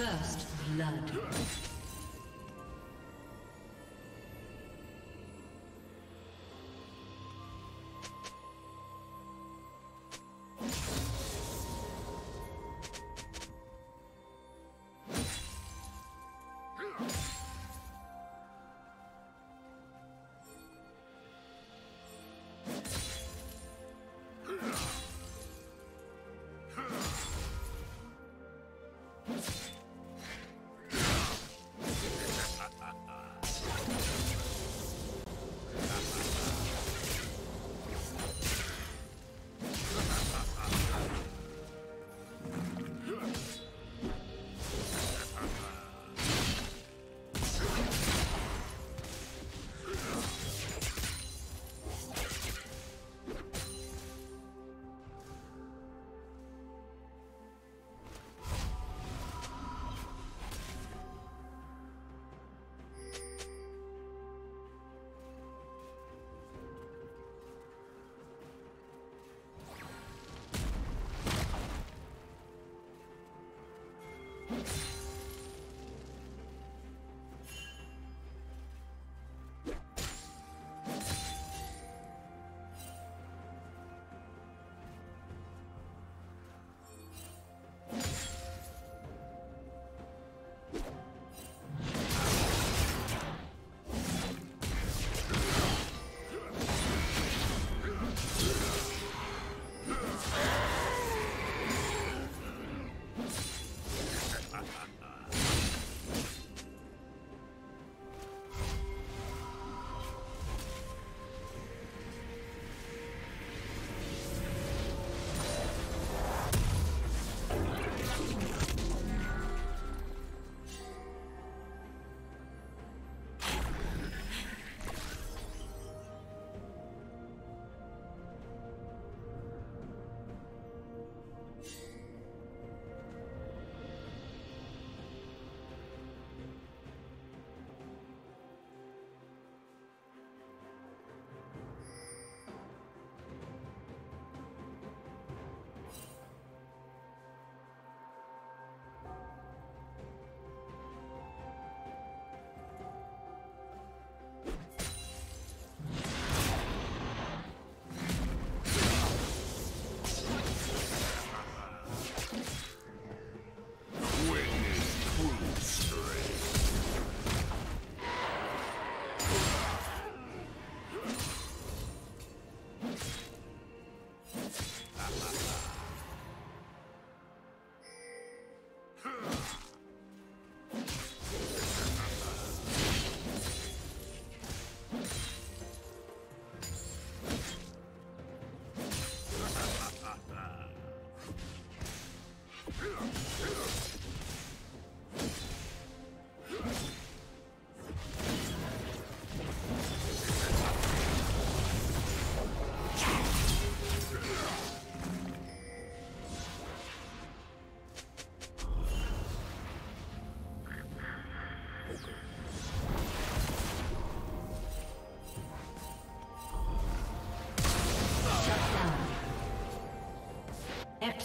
First blood.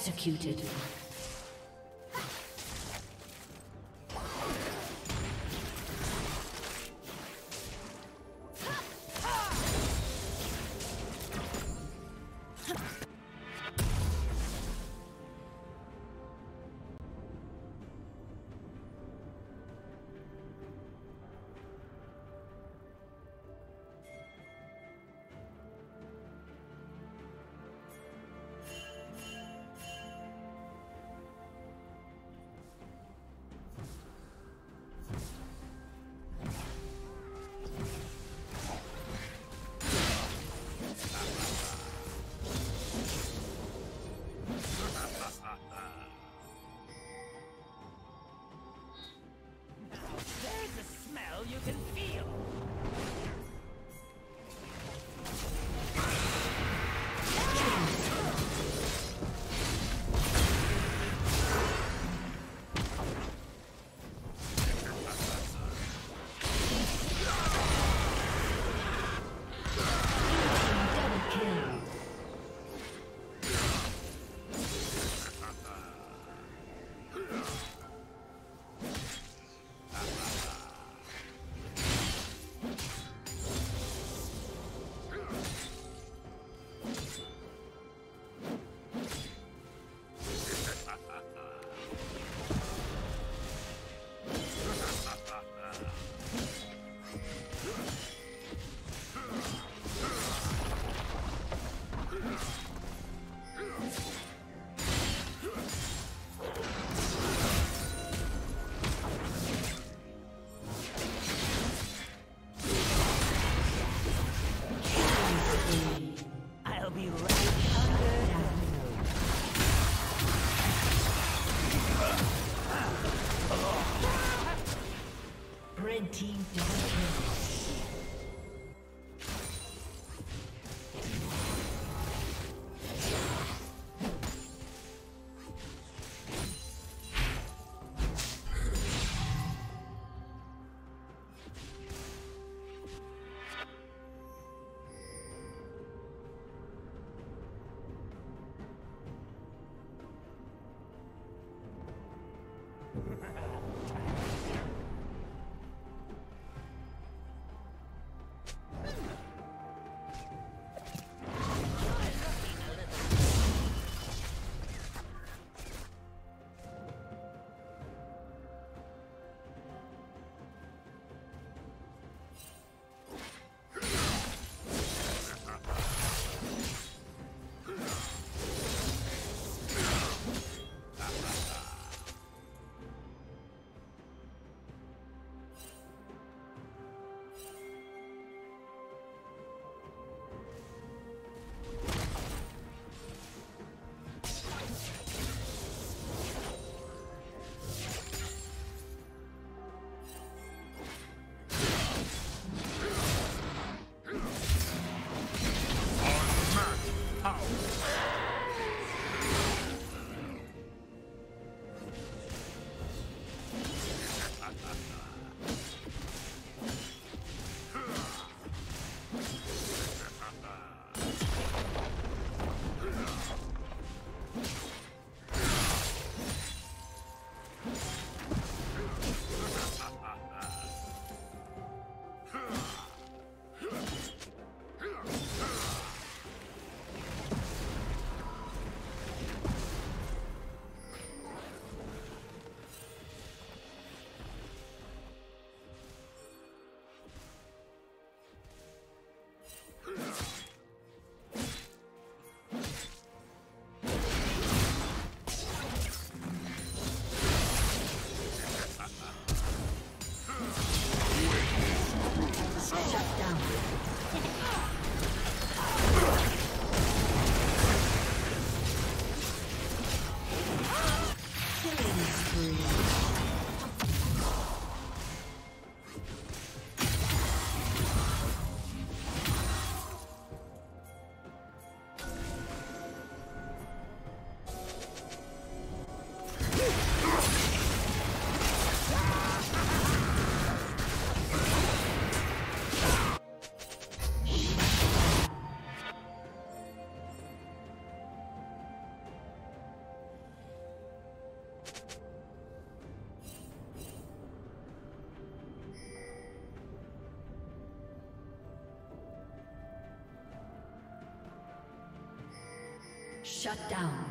Executed. Shut down.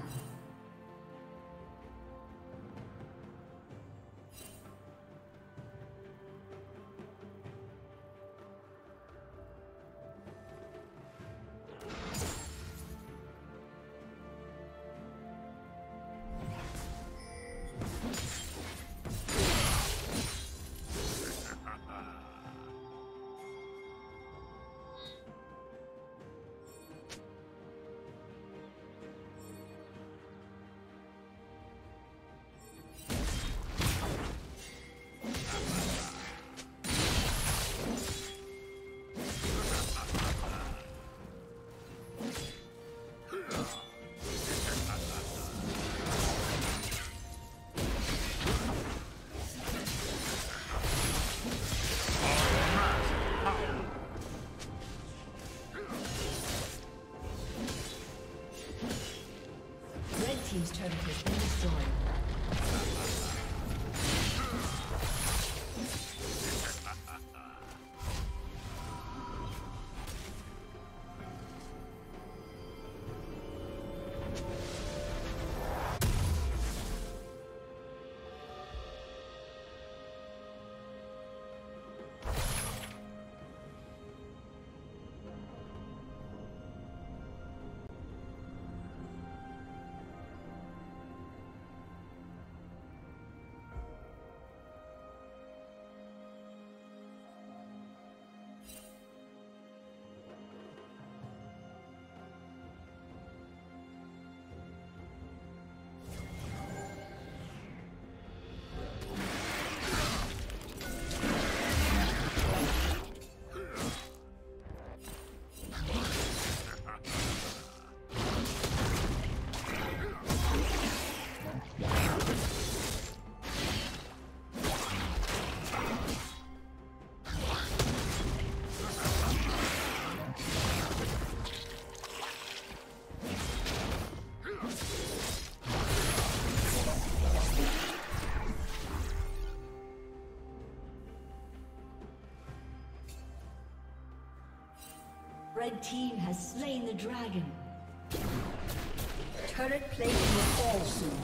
Red team has slain the dragon. Turret plate will fall soon.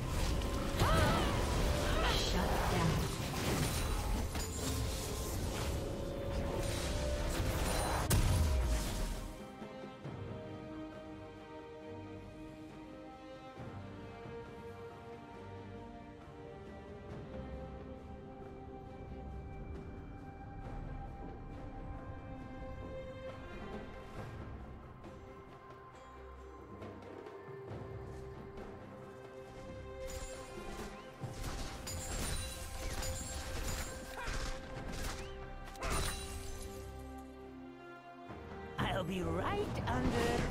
Be right under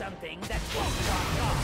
Something that won't walk off.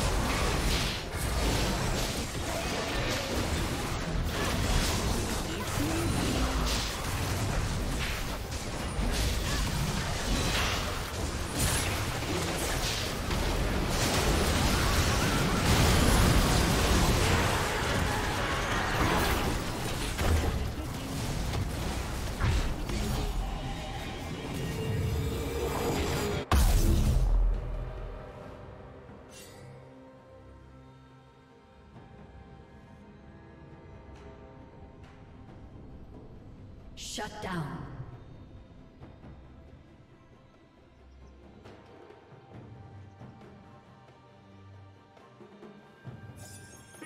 Shut down.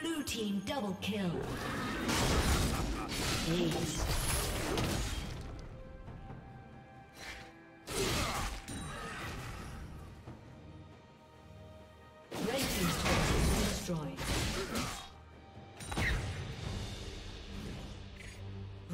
Blue team double kill. Ace.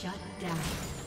Shut down.